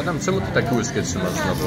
Adam, czemu ty taki łyskę trzymasz znowu?